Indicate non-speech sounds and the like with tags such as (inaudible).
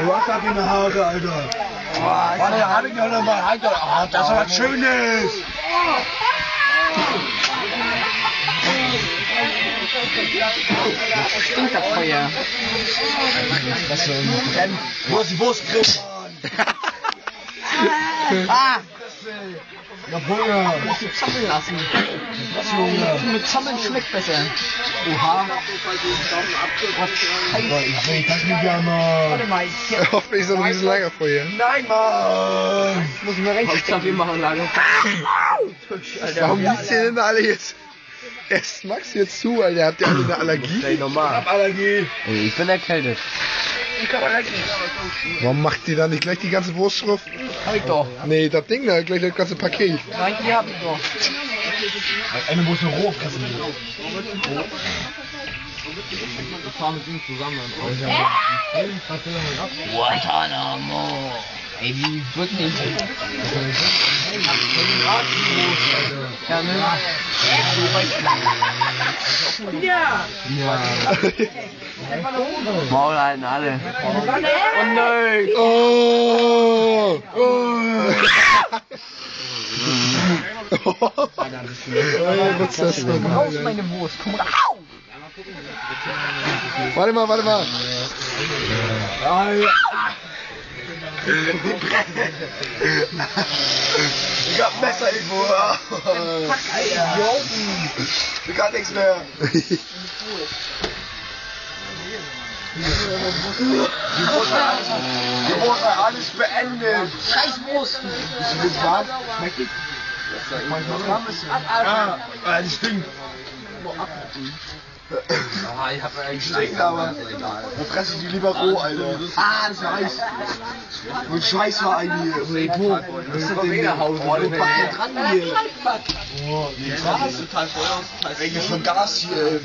Du hast da keine Haare, Alter. Warte, hab ich noch mal, Alter. Ah, das ist was Schönes. Stinkt das Feuer. Was für ein die Wurstgrill? Ah, Ja, Bruder. musst du zappeln lassen. Was, Junge? Mit Zappeln schmeckt besser. Oha. Was scheiße. Ich will das nicht ja mal. Warte mal, ich (laughs) Hoffentlich so ein riesen Lagerfeuer. Nein, Mann. muss mir recht wir machen lagen. (laughs) Warum liegt ihr denn alle jetzt? Esst Max jetzt zu, Alter. Habt ihr alle eine Allergie? Ich hab Allergie. Ich bin erkältet. Warum macht die da nicht gleich die ganze Wurst drauf? Hab ich doch. Nee, das Ding da, gleich das ganze Paket. Nein, hier hab ich doch. Eine muss eine Rohfresse Ich fahr mit ihm zusammen. Guantanamo. Ey, wie wird nicht? Ja, ne? Ja. Maul halten alle. Oh nein! Oh! Oh! oh, was ist das denn? Raus meine Wurst, komm raus! Warte mal, warte mal. Ich hab Messer irgendwo. Ich kann nichts mehr. Die Wurst hat alles, beendet. Scheiß Wurst! Du jetzt warm? Schmeckt die? Ja, äh, die stinkt. Ah, ich hab eigentlich Stinkt aber. Dann fresse ich die lieber roh, Alter. Ah, das war heiß. Und Scheiß war ein hier. Nee, wo? Das ist der Haus. Oh, du packst hier dran hier. Total voll aus. Ey, schon Gas hier.